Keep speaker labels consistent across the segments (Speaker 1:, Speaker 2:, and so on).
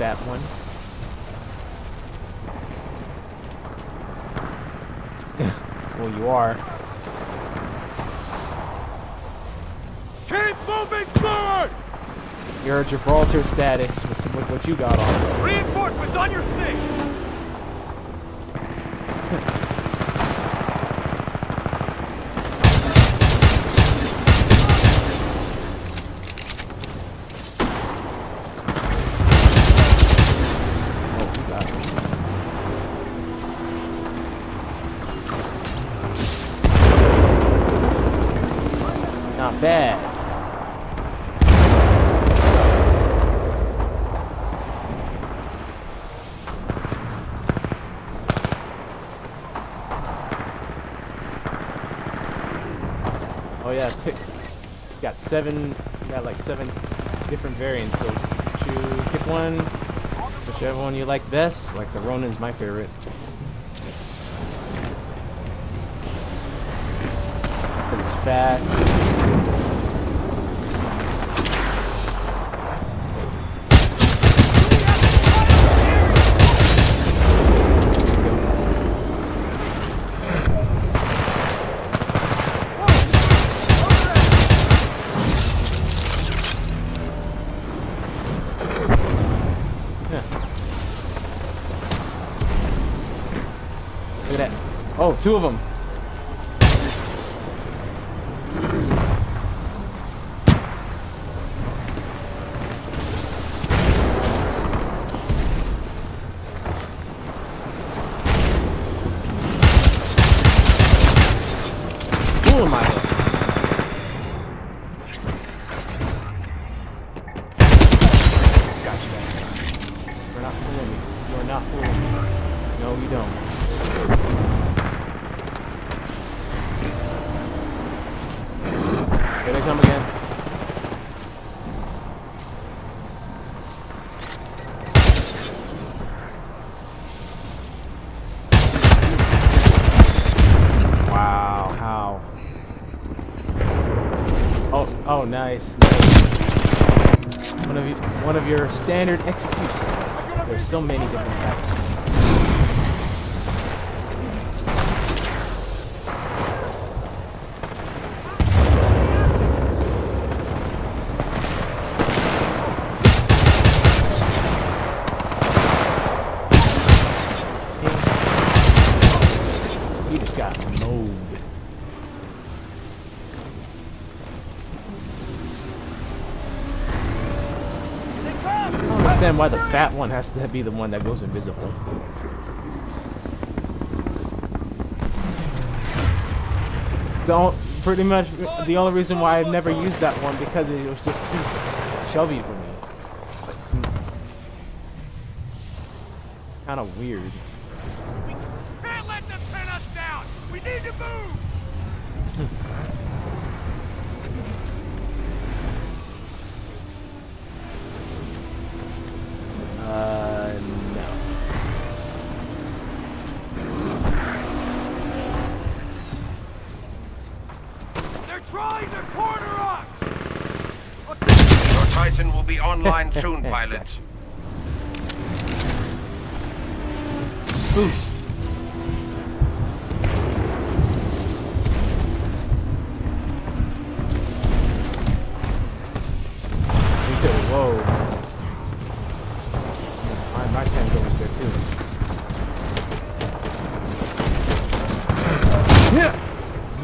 Speaker 1: you're a big fat one. well, you are.
Speaker 2: Keep moving forward!
Speaker 1: You're a Gibraltar status with, with what you got on.
Speaker 2: Reinforcements on your six!
Speaker 1: Not bad. Oh yeah. Got seven. Got like seven different variants. So you pick one, whichever one you like best. Like the Ronin's my favorite. It's fast. Two of them. Here they come again. Wow, how? Oh, oh, nice, nice. One of you, one of your standard executions. There's so many different types. Understand why the fat one has to be the one that goes invisible. The o- pretty much the only reason why I've never used that one because it was just too chubby for me. It's kind of weird.
Speaker 2: Can't let them pin us down! We need to move!
Speaker 1: Uh, no.
Speaker 2: They're trying to corner us!
Speaker 3: Your Titan will be online soon,
Speaker 1: Got
Speaker 3: pilot.
Speaker 1: Boost.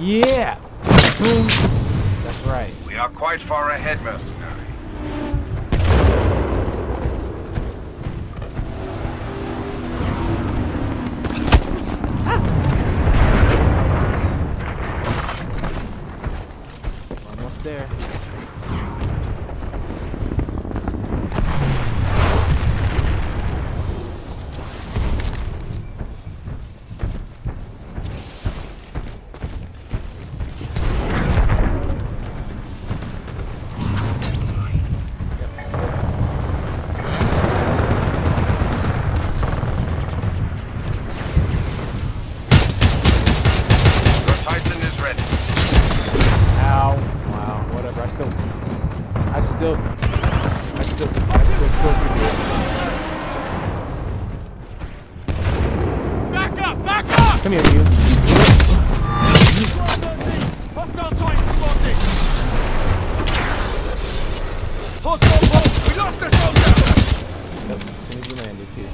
Speaker 1: Yeah. Yeah. Boom. That's right.
Speaker 3: We are quite far ahead, mercenary.
Speaker 1: You.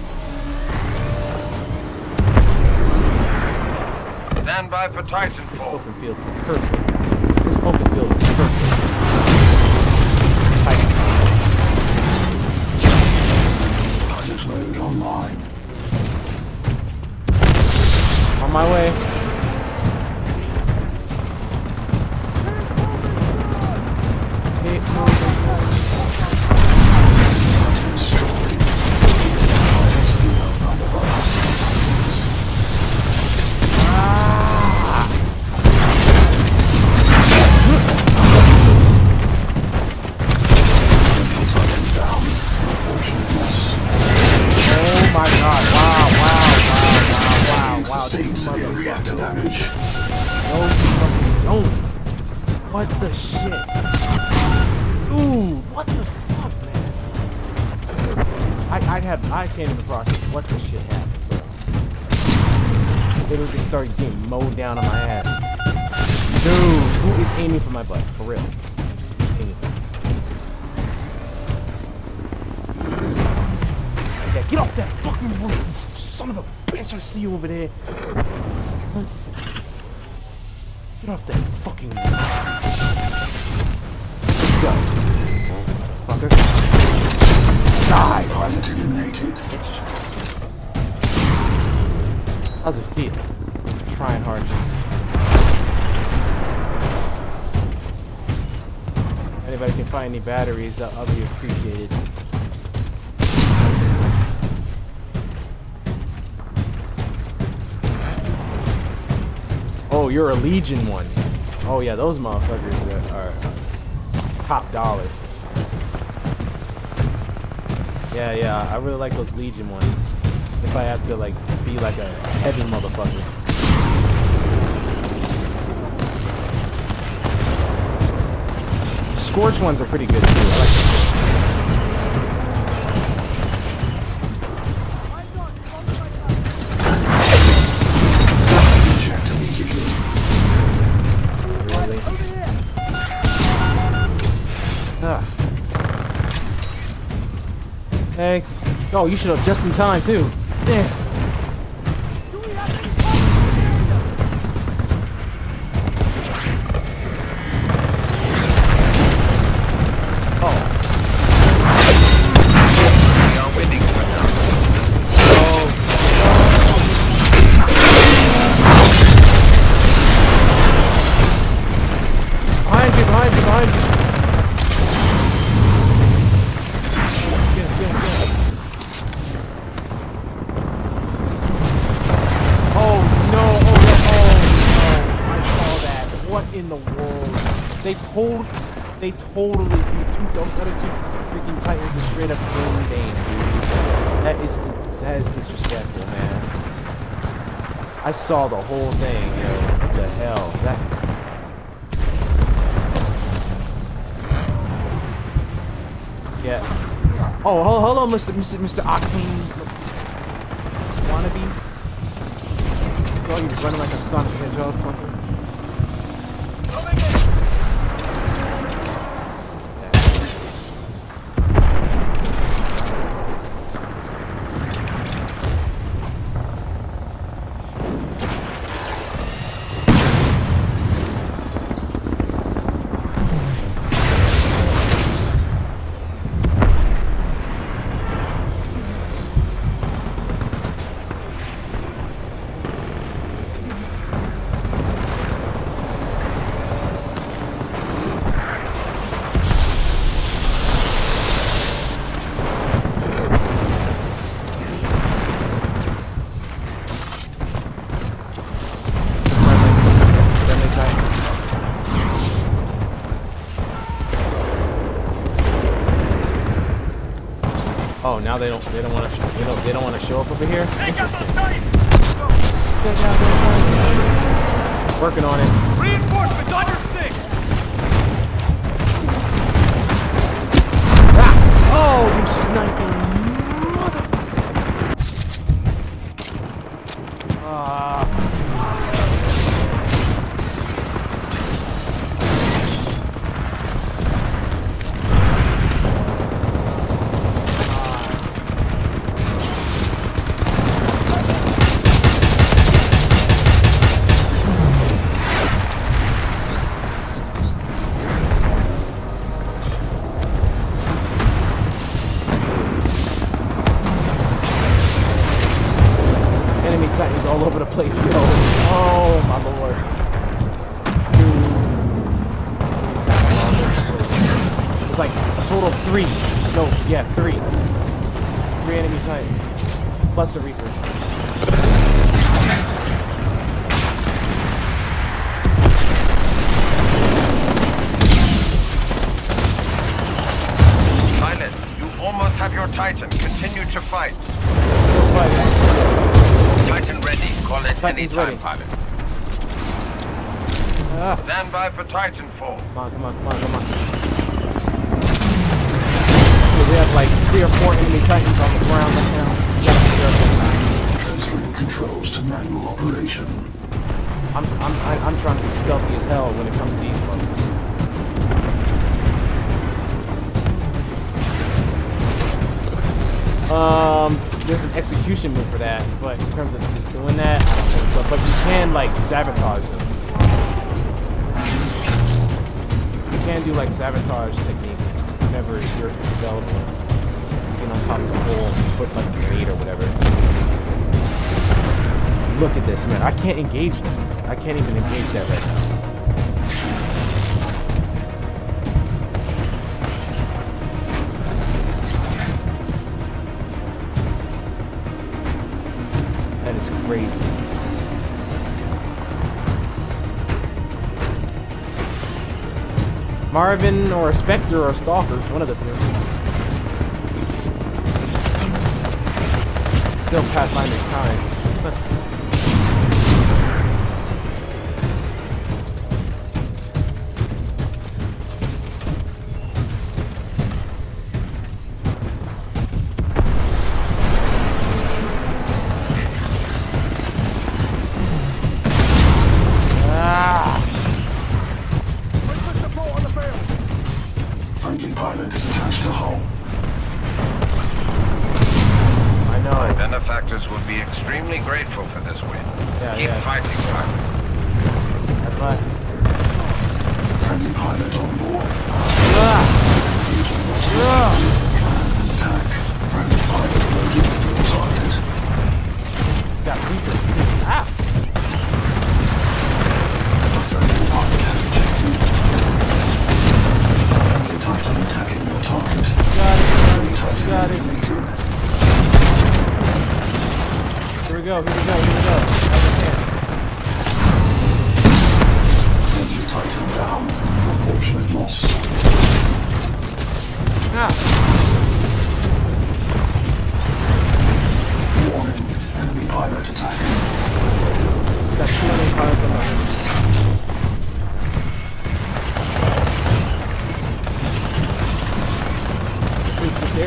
Speaker 3: Stand by for
Speaker 1: This open field is perfect. This open field is perfect. Titan.
Speaker 4: Pilot mode online.
Speaker 1: On my way. Literally just started getting mowed down on my ass. Dude, who is aiming for my butt? For real. Aiming for me. Yeah, get off that fucking roof, you son of a bitch! I see you over there. Get off that fucking roof. Go. Fucker. Die,
Speaker 4: eliminated.
Speaker 1: How's it feel? Trying hard. Anybody can find any batteries, that I'll be appreciated. Oh, you're a Legion one. Oh yeah, those motherfuckers are, are top dollar. Yeah, yeah, I really like those Legion ones. If I have to like be like a heavy motherfucker. Scorch ones are pretty good too. I like. Ah. Thanks. Oh, you should have just in time too. Yeah. They told they totally the two those other two freaking titans are straight up in game, dude. That is that is disrespectful, man. I saw the whole thing, yo. What the hell? That Yeah. Oh, on, Mr. Mr. Mr. Octane. Wannabe. Oh, you're running like a son of a Friendly now they don't they don't want to they don't they don't want to show up over here.
Speaker 2: Take out those
Speaker 1: Interesting. Working on it. Titans all over the place, yo. Oh my lord. There's like a total of three. No, yeah, three. Three enemy Titans. Plus the Reaper.
Speaker 3: Pilot, you almost have your Titan. Continue to fight. Call it any
Speaker 1: Titan's
Speaker 3: time,
Speaker 1: ready.
Speaker 3: pilot.
Speaker 1: Ah,
Speaker 3: Stand by for Titanfall.
Speaker 1: come on, come on, come on, come on. So we have like three or four enemy Titans on the ground right now. Gotta be careful.
Speaker 4: Transferring controls to manual operation.
Speaker 1: I'm, I'm, I'm I'm trying to be stealthy as hell when it comes to these fuckers. Um, there's an execution move for that, but in terms of just doing that, so. But you can like sabotage them. You can do like sabotage techniques whenever you're, it's available. Get on top of the hole and put like a grenade or whatever. Look at this, man. I can't engage them. I can't even engage that right now. Crazy. Marvin or a Spectre or a Stalker, one of the two. Still Pathfinder's time.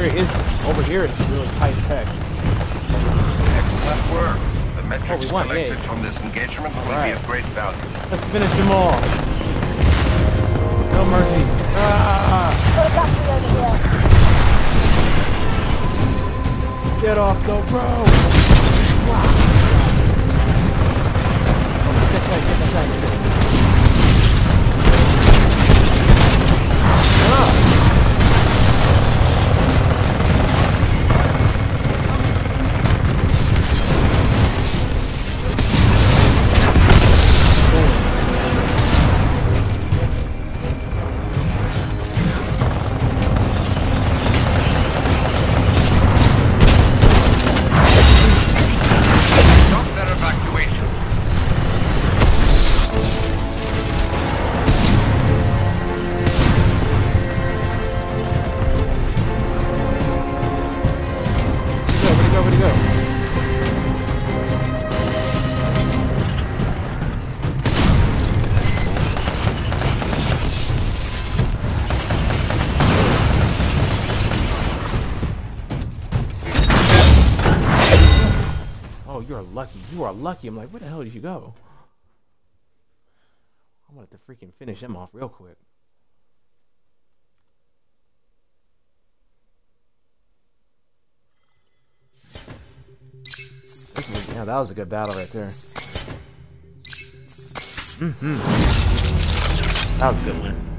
Speaker 3: This,
Speaker 1: this area is over here. It's really tight tech.
Speaker 3: Excellent work. The metrics
Speaker 1: won,
Speaker 3: collected from this engagement will
Speaker 1: right.
Speaker 3: be of great value.
Speaker 1: Let's finish them all. No mercy. Ah! Get off the road! Get that side, get that side, get You are lucky. I'm like, where the hell did you go? I wanted to freaking finish him off real quick. Yeah, that was a good battle right there. Mm-hmm. That was a good one.